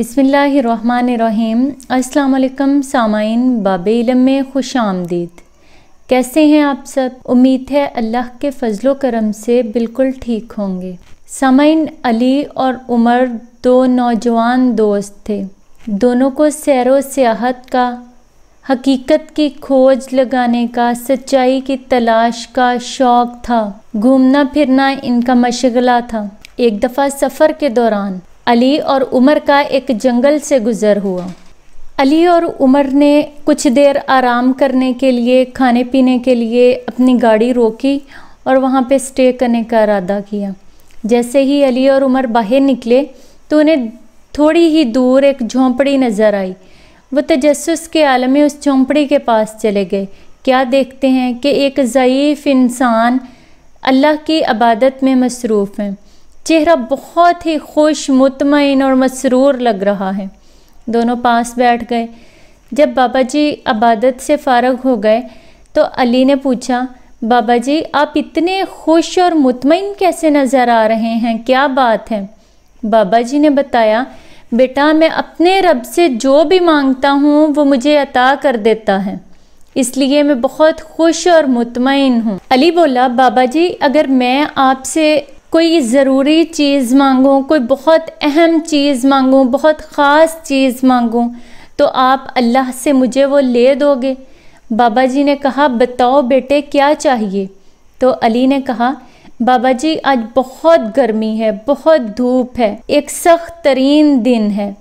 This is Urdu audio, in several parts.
بسم اللہ الرحمن الرحیم السلام علیکم سامعین باب علم میں خوش آمدید. کیسے ہیں آپ سب؟ امید ہے اللہ کے فضل و کرم سے بالکل ٹھیک ہوں گے۔ سامعین، علی اور عمر دو نوجوان دوست تھے۔ دونوں کو سیر و سیاحت کا، حقیقت کی کھوج لگانے کا، سچائی کی تلاش کا شوق تھا۔ گھومنا پھرنا ان کا مشغلہ تھا۔ ایک دفعہ سفر کے دوران علی اور عمر کا ایک جنگل سے گزر ہوا۔ علی اور عمر نے کچھ دیر آرام کرنے کے لیے، کھانے پینے کے لیے اپنی گاڑی روکی اور وہاں پہ سٹے کرنے کا ارادہ کیا۔ جیسے ہی علی اور عمر باہر نکلے تو انہیں تھوڑی ہی دور ایک جھونپڑی نظر آئی۔ وہ تجسس کے عالم میں اس جھونپڑی کے پاس چلے گئے۔ کیا دیکھتے ہیں کہ ایک ضعیف انسان اللہ کی عبادت میں مصروف ہیں۔ چہرہ بہت ہی خوش، مطمئن اور مسرور لگ رہا ہے۔ دونوں پاس بیٹھ گئے۔ جب بابا جی عبادت سے فارغ ہو گئے تو علی نے پوچھا، بابا جی آپ اتنے خوش اور مطمئن کیسے نظر آ رہے ہیں؟ کیا بات ہے؟ بابا جی نے بتایا، بیٹا، میں اپنے رب سے جو بھی مانگتا ہوں، وہ مجھے عطا کر دیتا ہے۔ اس لیے میں بہت خوش اور مطمئن ہوں۔ علی بولا، بابا جی اگر میں آپ سے کوئی ضروری چیز مانگوں، کوئی بہت اہم چیز مانگوں، بہت خاص چیز مانگوں، تو آپ اللہ سے مجھے وہ لے دو گے۔ بابا جی نے کہا، بتاؤ بیٹے، کیا چاہیے؟ تو علی نے کہا، بابا جی آج بہت گرمی ہے، بہت دھوپ ہے، ایک سخت ترین دن ہے۔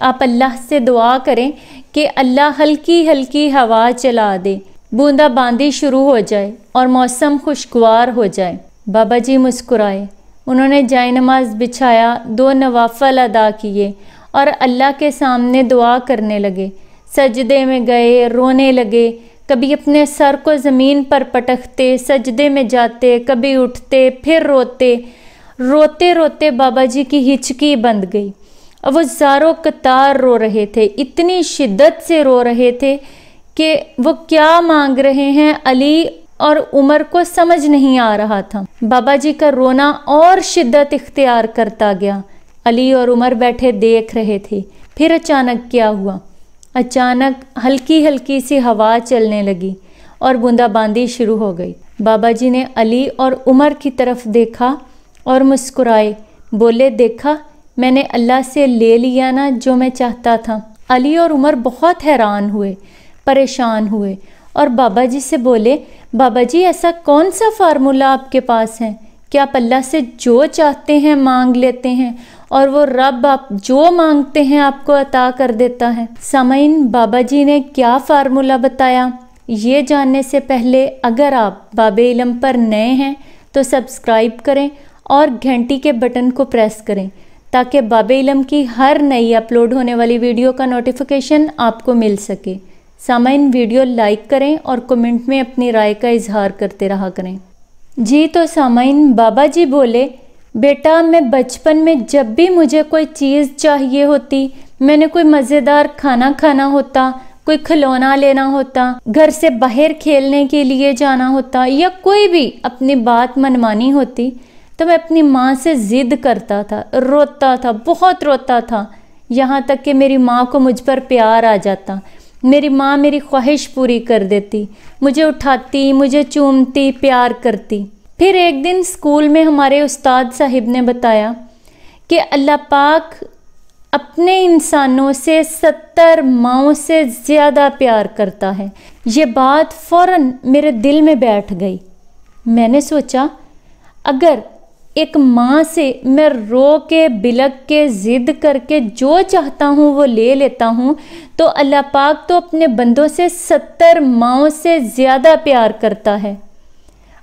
آپ اللہ سے دعا کریں کہ اللہ ہلکی ہلکی ہوا چلا دے، بوندا باندی شروع ہو جائے اور موسم خوشگوار ہو جائے۔ بابا جی مسکرائے۔ انہوں نے جائے نماز بچھایا، دو نوافل ادا کیے اور اللہ کے سامنے دعا کرنے لگے۔ سجدے میں گئے، رونے لگے۔ کبھی اپنے سر کو زمین پر پٹکتے، سجدے میں جاتے، کبھی اٹھتے، پھر روتے۔ روتے روتے بابا جی کی ہچکی بند گئی۔ اب وہ زاروں قطار رو رہے تھے، اتنی شدت سے رو رہے تھے کہ وہ کیا مانگ رہے ہیں؟ علی اور عمر کو سمجھ نہیں آ رہا تھا۔ بابا جی کا رونا اور شدت اختیار کرتا گیا۔ علی اور عمر بیٹھے دیکھ رہے تھے۔ پھر اچانک کیا ہوا؟ اچانک ہلکی ہلکی سی ہوا چلنے لگی اور بوندا باندی شروع ہو گئی۔ بابا جی نے علی اور عمر کی طرف دیکھا اور مسکرائے۔ بولے، دیکھا، میں نے اللہ سے لے لیا نا جو میں چاہتا تھا۔ علی اور عمر بہت حیران ہوئے، پریشان ہوئے اور بابا جی سے بولے بابا جی ایسا کون سا فارمولہ آپ کے پاس ہے؟ کہ آپ اللہ سے جو چاہتے ہیں مانگ لیتے ہیں اور وہ رب آپ جو مانگتے ہیں آپ کو عطا کر دیتا ہے؟ سامعین، بابا جی نے کیا فارمولہ بتایا؟ یہ جاننے سے پہلے اگر آپ باب علم پر نئے ہیں تو سبسکرائب کریں اور گھنٹی کے بٹن کو پریس کریں تاکہ باب علم کی ہر نئی اپلوڈ ہونے والی ویڈیو کا نوٹیفیکیشن آپ کو مل سکے۔ سامعین ویڈیو لائک کریں اور کمنٹ میں اپنی رائے کا اظہار کرتے رہا کریں۔ جی تو سامعین بابا جی بولے، بیٹا، میں بچپن میں جب بھی مجھے کوئی چیز چاہیے ہوتی، میں نے کوئی مزیدار کھانا کھانا ہوتا، کوئی کھلونا لینا ہوتا، گھر سے باہر کھیلنے کے لیے جانا ہوتا یا کوئی بھی اپنی بات منمانی ہوتی، تو میں اپنی ماں سے ضد کرتا تھا، روتا تھا، بہت روتا تھا۔ یہاں تک کہ میری ماں کو مجھ پر پیار آ جاتا۔ میری ماں میری خواہش پوری کر دیتی، مجھے اٹھاتی، مجھے چومتی، پیار کرتی۔ پھر ایک دن اسکول میں ہمارے استاد صاحب نے بتایا کہ اللہ پاک اپنے انسانوں سے ستر ماؤں سے زیادہ پیار کرتا ہے۔ یہ بات فوراً میرے دل میں بیٹھ گئی۔ میں نے سوچا، اگر ایک ماں سے میں رو کے، بلک کے، ضد کر کے جو چاہتا ہوں وہ لے لیتا ہوں۔ تو اللہ پاک تو اپنے بندوں سے ستر ماؤں سے زیادہ پیار کرتا ہے۔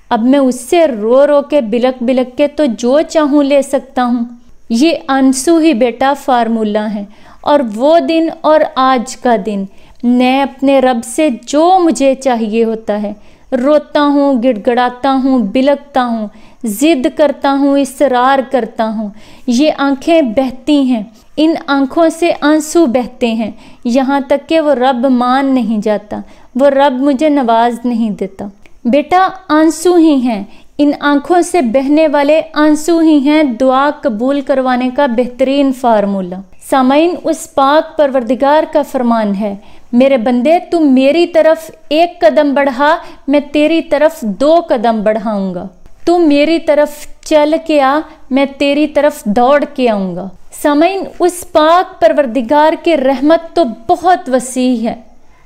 اب میں اس سے رو رو کے، بلک بلک کے تو جو چاہوں لے سکتا ہوں۔ یہ انسو ہی بیٹا فارمولہ ہے۔ اور وہ دن اور آج کا دن۔ میں اپنے رب سے جو مجھے چاہیے ہوتا ہے۔ روتا ہوں گڑ گڑاتا ہوں بلکتا ہوں، ضد کرتا ہوں اصرار کرتا ہوں۔ یہ آنکھیں بہتی ہیں۔ ان آنکھوں سے آنسو بہتے ہیں۔ یہاں تک کہ وہ رب مان نہیں جاتا۔ وہ رب مجھے نواز نہیں دیتا۔ بیٹا، آنسو ہی ہیں۔ ان آنکھوں سے بہنے والے آنسو ہی ہیں۔ دعا قبول کروانے کا بہترین فارمولہ سامعین، اس پاک پروردگار کا فرمان ہے۔ میرے بندے، تم میری طرف ایک قدم بڑھا، میں تیری طرف دو قدم بڑھاؤں گا۔ تم میری طرف چل کے آ، میں تیری طرف دوڑ کے آؤں گا۔ سامعین، اس پاک پروردگار کے رحمت تو بہت وسیع ہے۔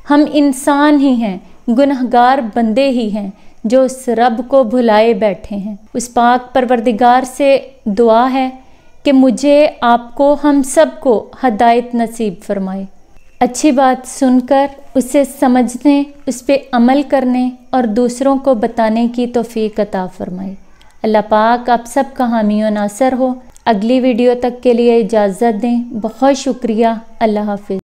ہم انسان ہی ہیں گنہگار بندے ہی ہیں جو اس رب کو بھلائے بیٹھے ہیں۔ اس پاک پروردگار سے دعا ہے کہ مجھے آپ کو، ہم سب کو ہدایت نصیب فرمائے۔ اچھی بات سن کر اسے سمجھنے، اس پہ عمل کرنے اور دوسروں کو بتانے کی توفیق عطا فرمائے اللہ پاک آپ سب کا حامی و ناصر ہو۔ اگلی ویڈیو تک کے لیے اجازت دیں۔ بہت شکریہ۔ اللہ حافظ۔